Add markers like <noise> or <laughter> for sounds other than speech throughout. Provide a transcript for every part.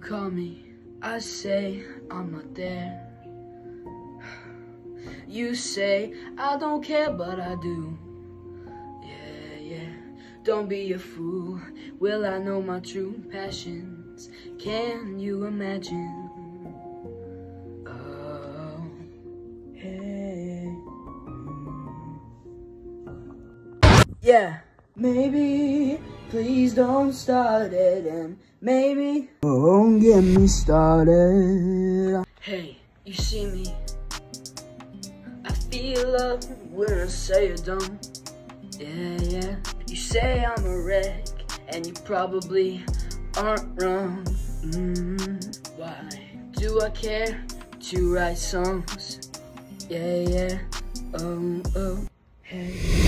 call me, I say I'm not there. You say I don't care, but I do. Yeah, yeah. Don't be a fool. Will I know my true passions? Can you imagine? Oh, hey. Yeah, maybe. Please don't start it, and maybe don't get me started. Hey, you see me? I feel love when I say it don't. Yeah, yeah. You say I'm a wreck, and you probably aren't wrong. Mm, why do I care to write songs? Yeah, yeah. Oh, oh. Hey,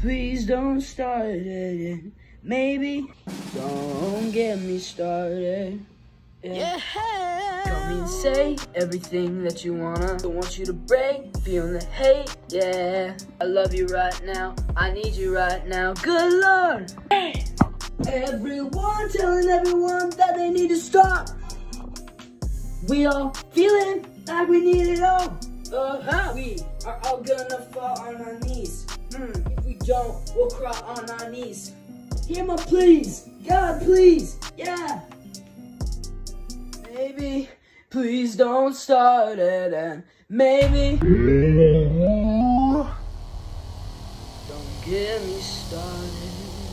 please don't start it. Maybe, don't get me started. Yeah. Come and say everything that you wanna. Don't want you to break, feeling the hate, yeah. I love you right now, I need you right now. Good lord! Hey! Everyone telling everyone that they need to stop. We all feeling like we need it all. Uh-huh. We are all gonna fall on our knees. Hmm. If don't, we'll crawl on our knees. Hear my pleas. God, please. Yeah. Maybe, please don't start it, and maybe <laughs> don't get me started.